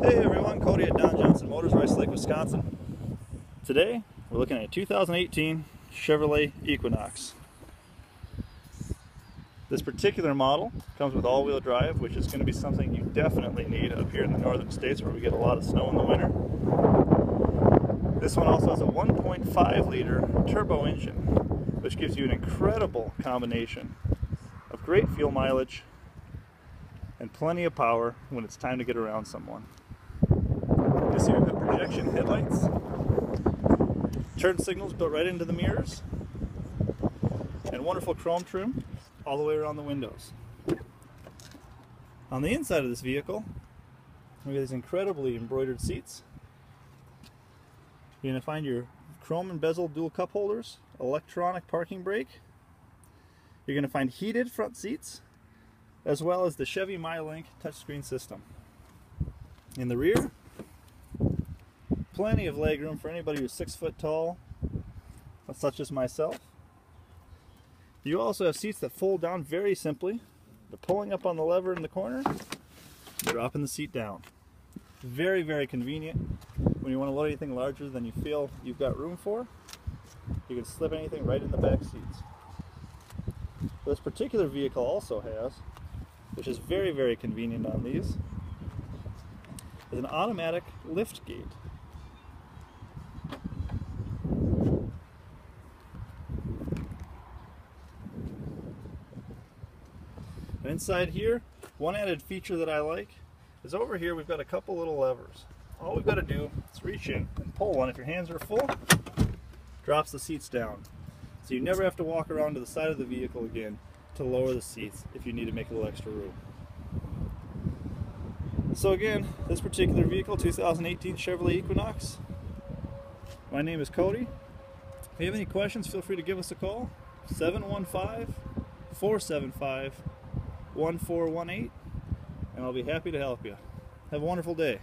Hey everyone, Cody at Don Johnson Motors, Rice Lake, Wisconsin. Today, we're looking at a 2018 Chevrolet Equinox. This particular model comes with all-wheel drive, which is going to be something you definitely need up here in the northern states where we get a lot of snow in the winter. This one also has a 1.5 liter turbo engine, which gives you an incredible combination of great fuel mileage and plenty of power when it's time to get around someone. You see we've got projection headlights, turn signals built right into the mirrors, and wonderful chrome trim all the way around the windows. On the inside of this vehicle, we got these incredibly embroidered seats. You're going to find your chrome bezel dual cup holders, electronic parking brake. You're going to find heated front seats, as well as the Chevy MyLink touchscreen system. In the rear, plenty of legroom for anybody who's six foot tall, such as myself. You also have seats that fold down very simply. They're pulling up on the lever in the corner, dropping the seat down. Very, very convenient. When you want to load anything larger than you feel you've got room for, you can slip anything right in the back seats. This particular vehicle also has, which is very, very convenient on these, is an automatic lift gate. And inside here, one added feature that I like is over here we've got a couple little levers. All we've got to do is reach in and pull one. If your hands are full, drops the seats down. So you never have to walk around to the side of the vehicle again to lower the seats if you need to make a little extra room. So again, this particular vehicle, 2018 Chevrolet Equinox. My name is Cody. If you have any questions, feel free to give us a call. 715 475 1418 and I'll be happy to help you. Have a wonderful day.